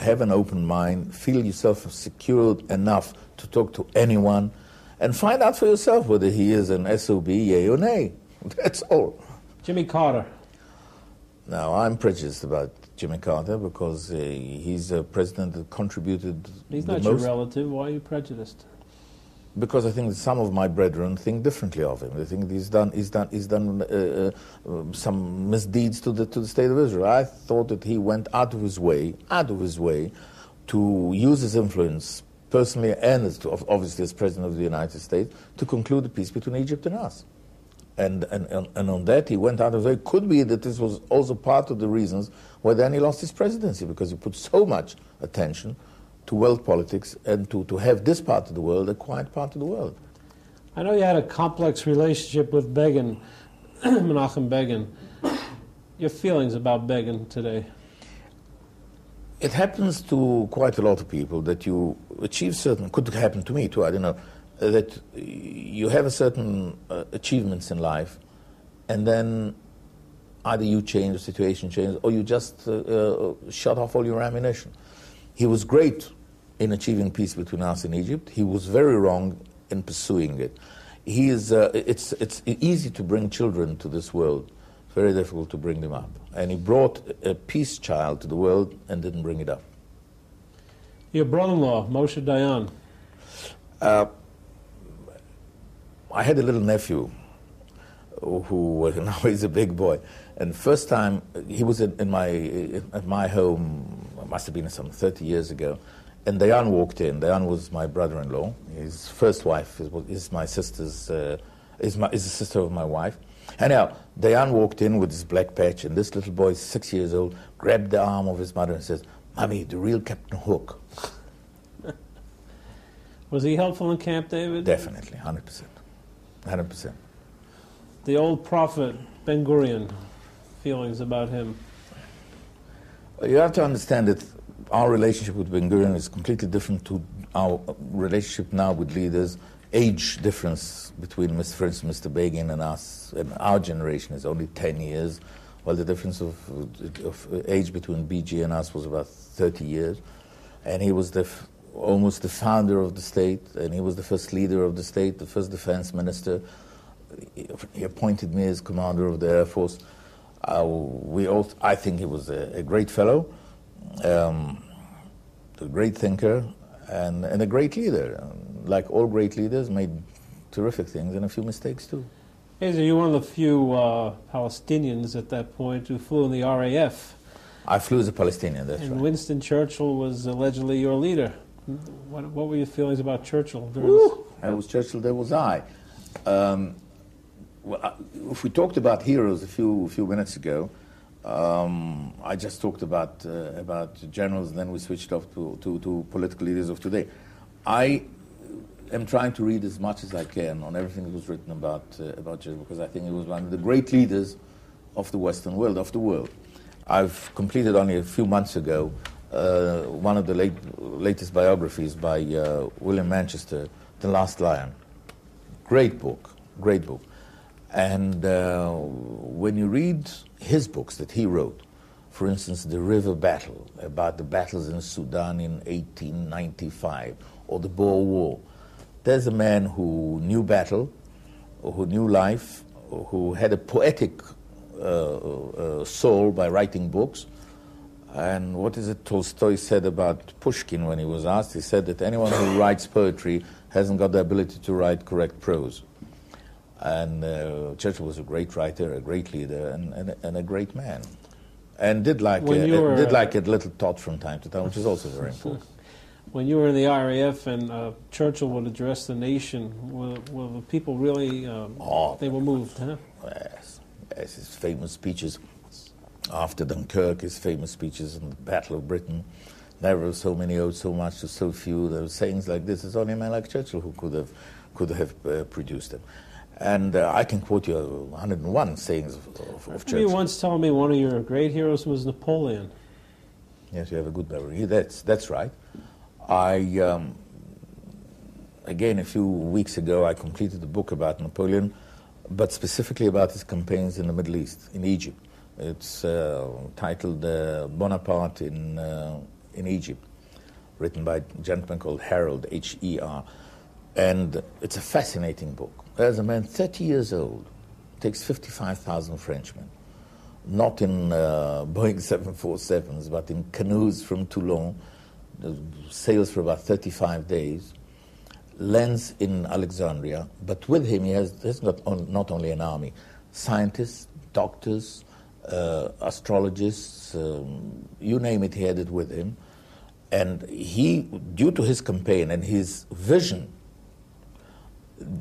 Have an open mind. Feel yourself secure enough to talk to anyone. And find out for yourself whether he is an SOB, yay or nay. (laughs) That's all. Jimmy Carter. Now, I'm prejudiced about Jimmy Carter because uh, he's a president that contributed. He's not your relative. Why are you prejudiced? Because I think some of my brethren think differently of him. They think he's done, he's done, he's done uh, uh, some misdeeds to the, to the state of Israel. I thought that he went out of his way, out of his way, to use his influence personally and as to, obviously as President of the United States to conclude the peace between Egypt and us. And, and, and, on that, he went out of his way. It Could be that this was also part of the reasons why then he lost his presidency, because he put so much attention to world politics and to, to have this part of the world a quiet part of the world. I know you had a complex relationship with Begin, (clears throat) Menachem Begin. Your feelings about Begin today? It happens to quite a lot of people that you achieve certain, could happen to me too, I don't know, that you have a certain uh, achievements in life and then either you change, the situation changes, or you just uh, uh, shut off all your ammunition. He was great in achieving peace between us and Egypt. He was very wrong in pursuing it. He is, uh, it's, it's easy to bring children to this world, very difficult to bring them up. And he brought a peace child to the world and didn't bring it up. Your brother-in-law, Moshe Dayan. Uh, I had a little nephew who (laughs) now he's a big boy. And first time he was in, in my at my home, must have been some 30 years ago, and Dayan walked in. Dayan was my brother-in-law. His first wife is, is my sister's, uh, is, my, is the sister of my wife. Anyhow, Dayan walked in with his black patch, and this little boy, six years old, grabbed the arm of his mother and says, Mommy, the real Captain Hook. (laughs) Was he helpful in Camp David? Definitely, 100%. 100%. The old prophet, Ben Gurion, feelings about him? You have to understand that our relationship with Ben Gurion is completely different to our relationship now with leaders. Age difference between, for instance, Mr. Begin and us, and our generation is only 10 years, while the difference of, of age between BG and us was about 30 years. And he was the, almost the founder of the state, and he was the first leader of the state, the first defense minister. He appointed me as commander of the Air Force. Uh, we all, I think he was a, a great fellow, um, a great thinker, and, and a great leader. Like all great leaders, made terrific things and a few mistakes too. Ezer, you're one of the few uh, Palestinians at that point who flew in the RAF. I flew as a Palestinian, that's and right. Winston Churchill was allegedly your leader. What, what were your feelings about Churchill? That was Churchill, there was I. Um, well, if we talked about heroes a few, a few minutes ago, um, I just talked about, uh, about generals, and then we switched off to, to, to, political leaders of today. I am trying to read as much as I can on everything that was written about, uh, about Churchill, because I think he was one of the great leaders of the Western world, of the world. I've completed only a few months ago uh, one of the late, latest biographies by uh, William Manchester, The Last Lion. Great book, great book. And uh, when you read his books that he wrote, for instance, The River Battle, about the battles in Sudan in 1895, or the Boer War, there's a man who knew battle, who knew life, who had a poetic uh, uh, soul by writing books. And what is it Tolstoy said about Pushkin when he was asked? He said that anyone who writes poetry hasn't got the ability to write correct prose. And uh, Churchill was a great writer, a great leader, and, and, and a great man. And did like, a, were, did like a little thought from time to time, which is also very (laughs) important. When you were in the RAF and uh, Churchill would address the nation, were, were the people really, um, oh, they were moved, huh? Yes, yes, his famous speeches after Dunkirk, his famous speeches in the Battle of Britain. Never so many owed so much to so few. There were sayings like this. It's only a man like Churchill who could have, could have uh, produced them. And uh, I can quote you 101 sayings of, of, of Churchill. You once told me one of your great heroes was Napoleon. Yes, you have a good memory. That's, that's right. I, um, again, a few weeks ago, I completed a book about Napoleon, but specifically about his campaigns in the Middle East, in Egypt. It's uh, titled uh, Bonaparte in, uh, in Egypt, written by a gentleman called Herold, H E R. And it's a fascinating book. There's a man 30 years old, takes 55,000 Frenchmen, not in uh, (laughs) Boeing 747s, but in canoes from Toulon, sails for about 35 days, lands in Alexandria, but with him he has, he has not, on, not only an army, scientists, doctors, uh, astrologists, um, you name it, he had it with him. And he, due to his campaign and his vision,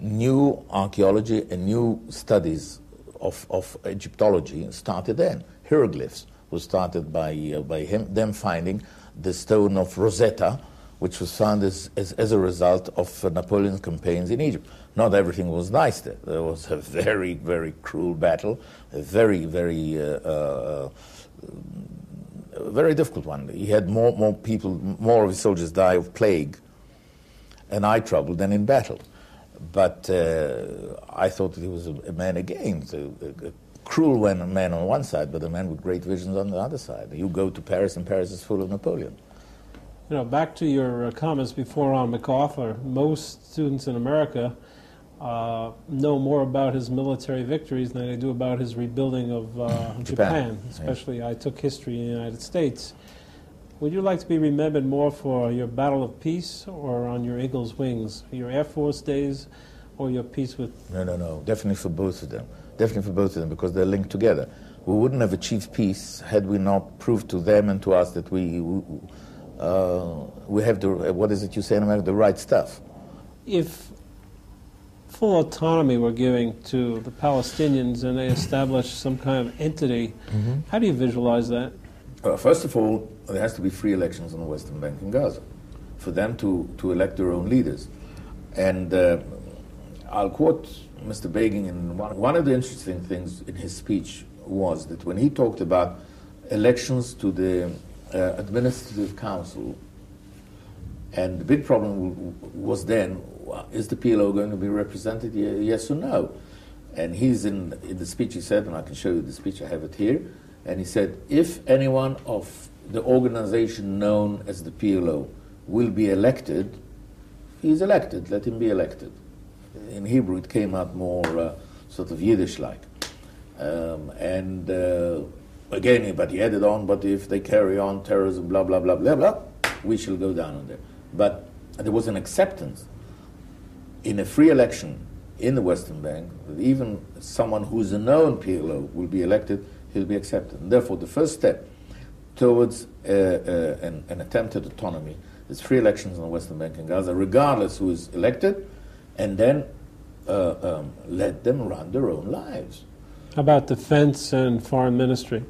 new archaeology and new studies of, of Egyptology started then. Hieroglyphs was started by, uh, by him, them finding the stone of Rosetta, which was found as, as, as a result of uh, Napoleon's campaigns in Egypt. Not everything was nice there. There was a very, very cruel battle, a very, very, uh, uh, very difficult one. He had more, more people, more of his soldiers die of plague and eye trouble than in battle. But uh, I thought that he was a, man again, a, a, cruel man on one side, but a man with great visions on the other side. You go to Paris, and Paris is full of Napoleon. You know, back to your uh, comments before on MacArthur, most students in America uh, know more about his military victories than they do about his rebuilding of uh, Japan. Japan. Especially, yeah. I took history in the United States. Would you like to be remembered more for your Battle of Peace or on your Eagle's Wings, your Air Force days, or your peace with? No, no, no. Definitely for both of them. Definitely for both of them because they're linked together. We wouldn't have achieved peace had we not proved to them and to us that we. we uh, we have the, what is it you say in America, the right stuff. If full autonomy we're giving to the Palestinians and they establish some kind of entity, mm-hmm. how do you visualize that? Uh, first of all, there has to be free elections on the Western Bank and Gaza for them to, to elect their own leaders. And uh, I'll quote Mr. Begin. In one, one of the interesting things in his speech was that when he talked about elections to the uh, Administrative Council, and the big problem was then, is the PLO going to be represented, yes or no? And he's in, in the speech he said, and I can show you the speech, I have it here, and he said, if anyone of the organization known as the PLO will be elected, he's elected, let him be elected. In Hebrew, it came out more uh, sort of Yiddish like. Um, and uh, again, but he added on, but if they carry on terrorism, blah, blah, blah, blah, blah, we shall go down on there. But there was an acceptance in a free election in the Western Bank that even someone who's a known PLO will be elected, he'll be accepted. And therefore, the first step towards uh, uh, an, an, attempted autonomy is free elections in the Western Bank and Gaza, regardless who is elected, and then uh, um, let them run their own lives. How about defense and foreign ministry?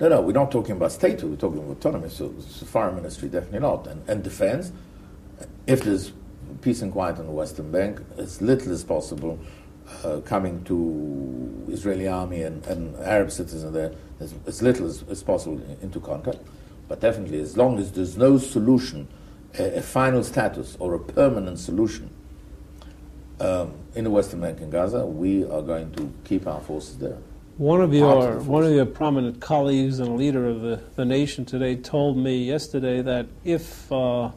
No, no, we're not talking about statehood, we're talking about autonomy. So, so foreign ministry, definitely not. And, and defense, if there's peace and quiet on the Western Bank, as little as possible uh, coming to Israeli army and, and Arab citizens there, as, as little as, as, possible into contact. But definitely, as long as there's no solution, a, a final status or a permanent solution um, in the Western Bank and Gaza, we are going to keep our forces there. One of your one of your prominent colleagues and a leader of the, the nation today told me yesterday that if uh,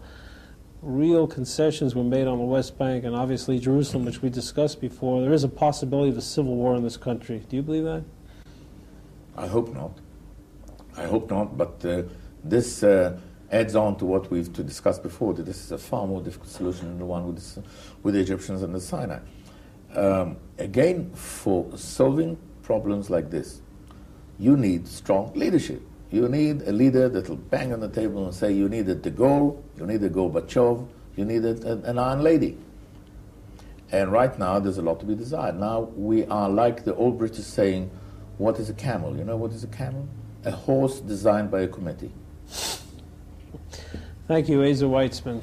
real concessions were made on the West Bank and obviously Jerusalem, which we discussed before, there is a possibility of a civil war in this country. Do you believe that? I hope not. I hope not. But uh, this uh, adds on to what we've to discussed before. That this is a far more difficult solution than the one with, this, with the Egyptians and the Sinai. Um, again, for solving problems like this, you need strong leadership. You need a leader that will bang on the table and say, you need a de Gaulle, you need a Gorbachev, you need a, a, an Iron Lady. And right now, there's a lot to be desired. Now, we are like the old British saying, what is a camel? You know what is a camel? A horse designed by a committee. Thank you, Ezer Weizman.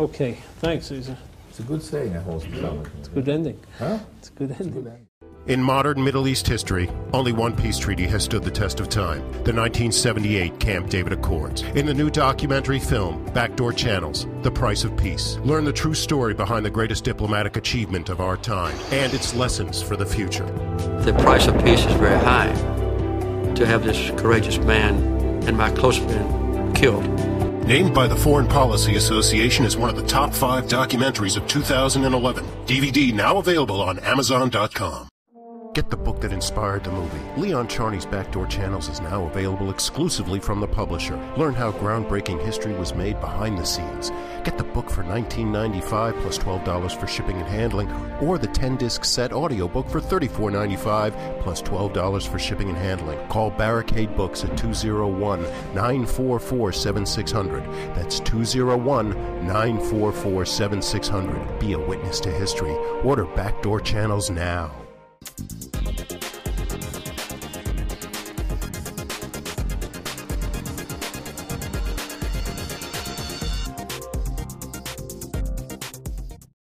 Okay, thanks, Ezer. It's a good saying, a horse designed. It's a good ending. Huh? It's a good ending. It's a good ending. In modern Middle East history, only one peace treaty has stood the test of time the 1978 Camp David Accords. In the new documentary film, Backdoor Channels The Price of Peace, learn the true story behind the greatest diplomatic achievement of our time and its lessons for the future. The price of peace is very high. To have this courageous man and my close friend killed. Named by the Foreign Policy Association as one of the top five documentaries of 2011. DVD now available on Amazon.com. Get the book that inspired the movie. Leon Charney's Backdoor Channels is now available exclusively from the publisher. Learn how groundbreaking history was made behind the scenes. Get the book for $19.95 plus $12 for shipping and handling, or the 10 disc set audiobook for $34.95 plus $12 for shipping and handling. Call Barricade Books at 201 944 7600. That's 201 944 7600. Be a witness to history. Order Backdoor Channels now. Thank you.